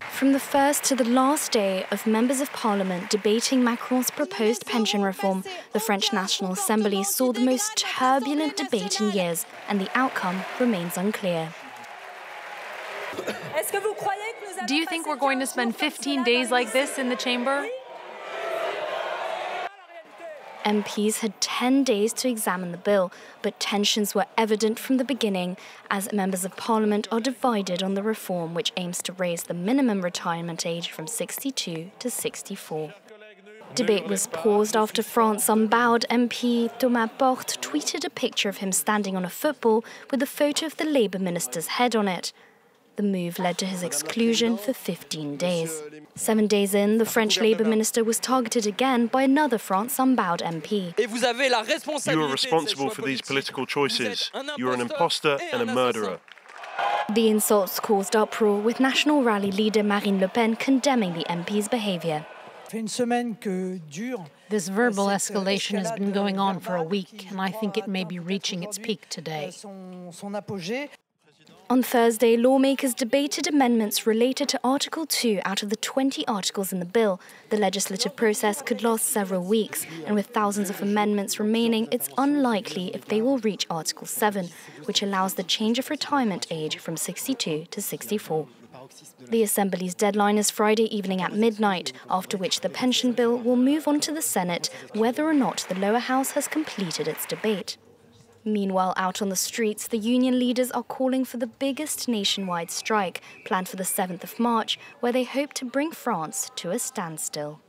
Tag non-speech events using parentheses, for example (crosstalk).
From the first to the last day of members of parliament debating Macron's proposed pension reform, the French National Assembly saw the most turbulent debate in years, and the outcome remains unclear. (coughs) Do you think we're going to spend 15 days like this in the chamber? MPs had 10 days to examine the bill, but tensions were evident from the beginning as members of parliament are divided on the reform which aims to raise the minimum retirement age from 62 to 64. Debate was paused after France unbowed MP Thomas Portes tweeted a picture of him standing on a football with a photo of the Labour minister's head on it. The move led to his exclusion for 15 days. Seven days in, the French Labour minister was targeted again by another France unbowed MP. You are responsible for these political choices. You are an impostor and a murderer. The insults caused uproar, with National Rally leader Marine Le Pen condemning the MP's behaviour. This verbal escalation has been going on for a week, and I think it may be reaching its peak today. On Thursday, lawmakers debated amendments related to Article 2 out of the 20 articles in the bill. The legislative process could last several weeks, and with thousands of amendments remaining, it's unlikely if they will reach Article 7, which allows the change of retirement age from 62 to 64. The Assembly's deadline is Friday evening at midnight, after which the pension bill will move on to the Senate, whether or not the lower house has completed its debate. Meanwhile, out on the streets, the union leaders are calling for the biggest nationwide strike planned for the 7th of March, where they hope to bring France to a standstill.